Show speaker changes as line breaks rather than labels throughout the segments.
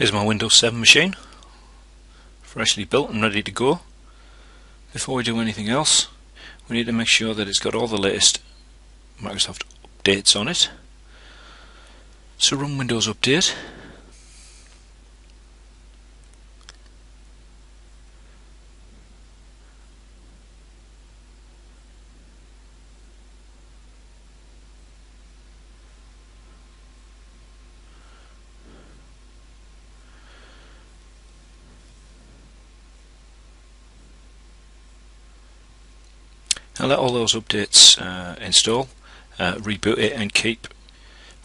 Here's my Windows 7 machine, freshly built and ready to go. Before we do anything else, we need to make sure that it's got all the latest Microsoft updates on it. So run Windows Update. And let all those updates uh, install, uh, reboot it and keep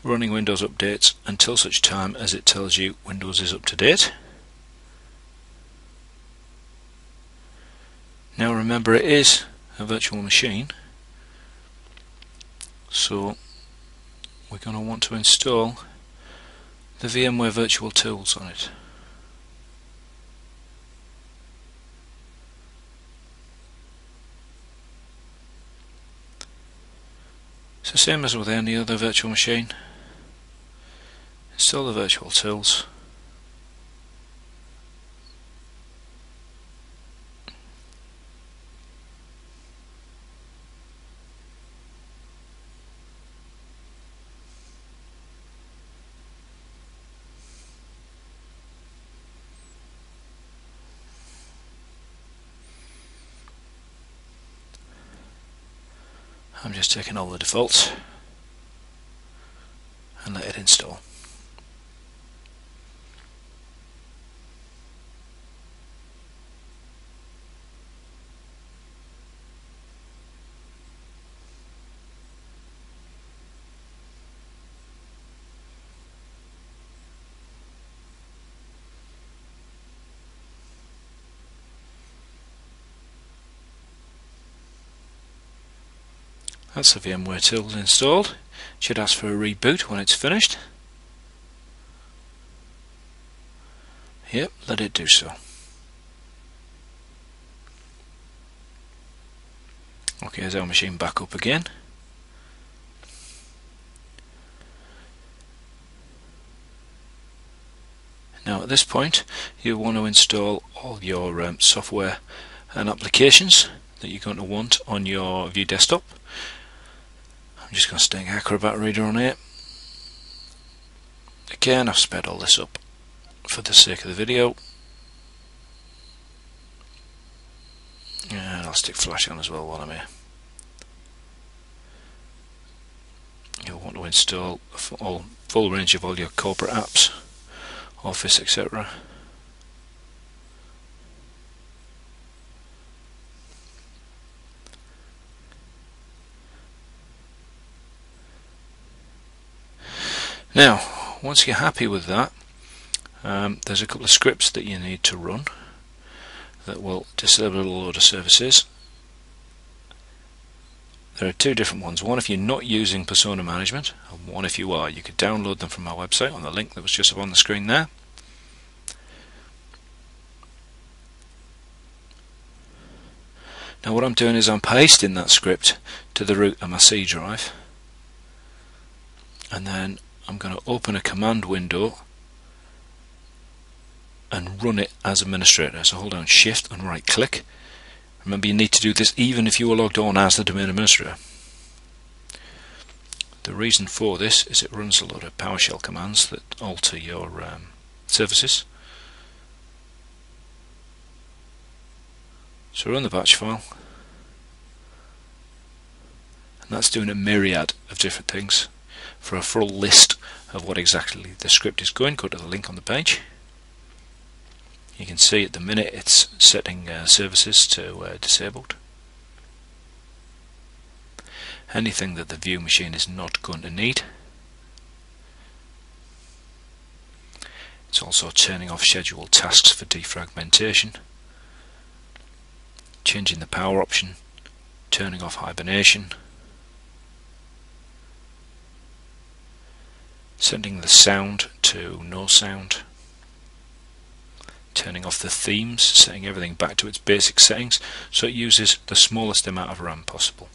running Windows updates until such time as it tells you Windows is up to date. Now remember it is a virtual machine so we're going to want to install the VMware Virtual Tools on it. So same as with any other virtual machine, install the virtual tools. I'm just taking all the defaults and let it install. That's the VMware tools installed. Should ask for a reboot when it's finished. Yep, let it do so. Okay, there's our machine back up again. Now at this point you want to install all your um, software and applications that you're going to want on your View desktop. I'm just going to stick Acrobat Reader on it. Again, I've sped all this up for the sake of the video. And I'll stick Flash on as well while I'm here. You'll want to install a all, full range of all your corporate apps, Office, etc. Now, once you're happy with that, um, there's a couple of scripts that you need to run that will disable a load of services. There are two different ones. One if you're not using persona management, and one if you are. You could download them from our website on the link that was just up on the screen there. Now what I'm doing is I'm pasting that script to the root of my C drive and then I'm going to open a command window and run it as administrator. So hold down shift and right click. Remember you need to do this even if you are logged on as the domain administrator. The reason for this is it runs a lot of PowerShell commands that alter your um, services. So run the batch file and that's doing a myriad of different things for a full list of what exactly the script is going, go to the link on the page. You can see at the minute it's setting uh, services to uh, disabled. Anything that the view machine is not going to need. It's also turning off scheduled tasks for defragmentation, changing the power option, turning off hibernation, Sending the sound to no sound. Turning off the themes, setting everything back to its basic settings so it uses the smallest amount of RAM possible.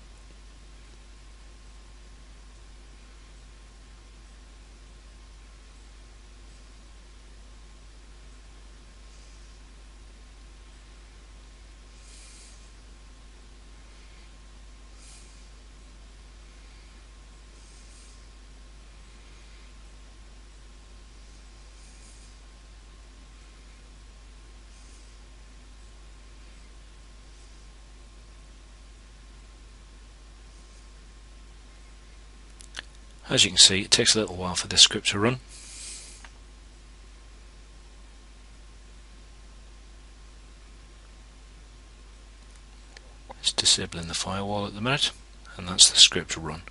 As you can see it takes a little while for this script to run It's disabling the firewall at the minute and that's the script to run.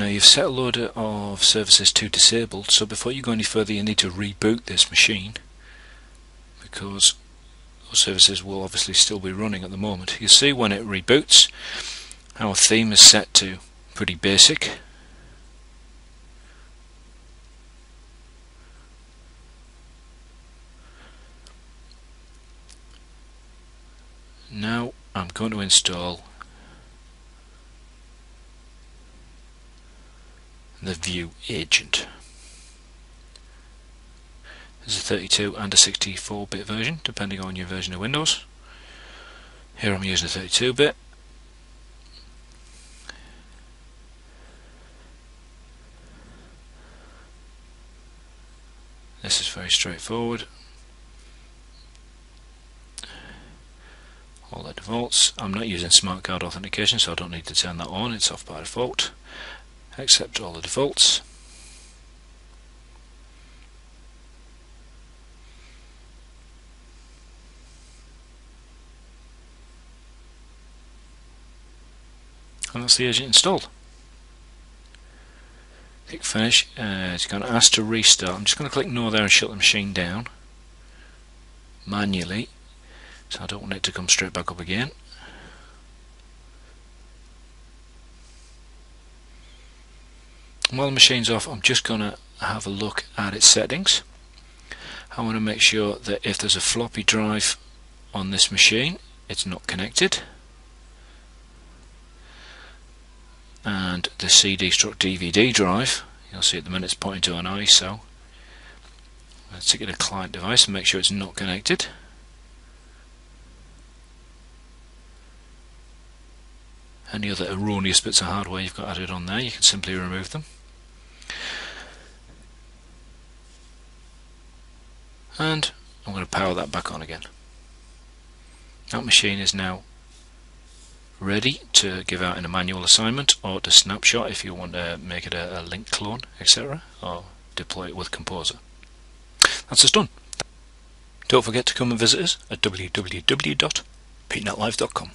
Now you've set a load of services to disabled so before you go any further you need to reboot this machine because those services will obviously still be running at the moment. You see when it reboots our theme is set to pretty basic Now I'm going to install the view agent. There's a 32 and a 64 bit version depending on your version of Windows. Here I'm using a 32 bit. This is very straightforward. all the defaults. I'm not using smart card authentication so I don't need to turn that on, it's off by default. Accept all the defaults. And that's the agent installed. Click finish, uh, it's going to ask to restart. I'm just going to click no there and shut the machine down manually so I don't want it to come straight back up again while the machine's off I'm just going to have a look at its settings. I want to make sure that if there's a floppy drive on this machine it's not connected. And the CD struck DVD drive you'll see at the minute it's pointing to an ISO a client device and make sure it's not connected. Any other erroneous bits of hardware you've got added on there you can simply remove them and I'm going to power that back on again. That machine is now ready to give out in a manual assignment or to snapshot if you want to make it a, a link clone etc or deploy it with Composer. That's us done. Don't forget to come and visit us at www.petenetlive.com